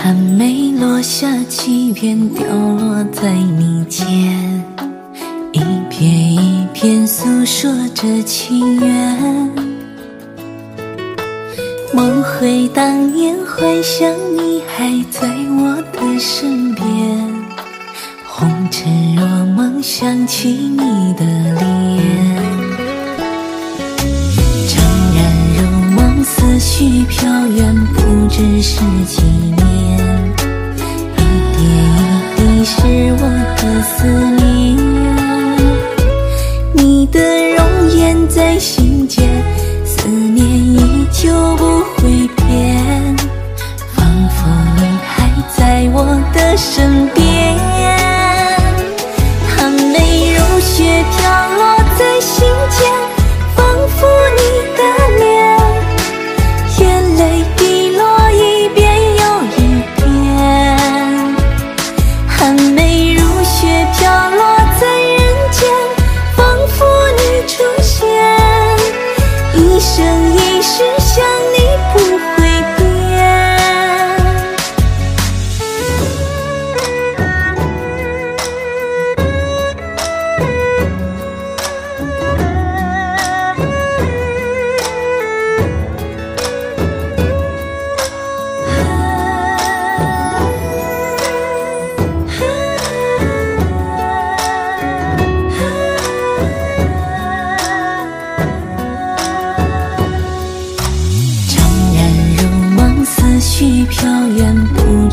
寒梅落下几片掉落在你肩，一片一片诉说着情缘。梦回当年，幻想你还在我的身边。红尘若梦，想起你的脸。怅然如梦，思绪飘远，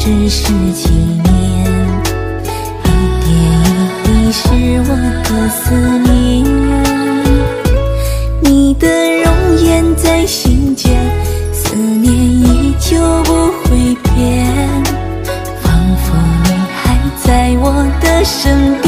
只是纪念。一点一滴是我的思念。你的容颜在心间，思念依旧不会变。仿佛你还在我的身边。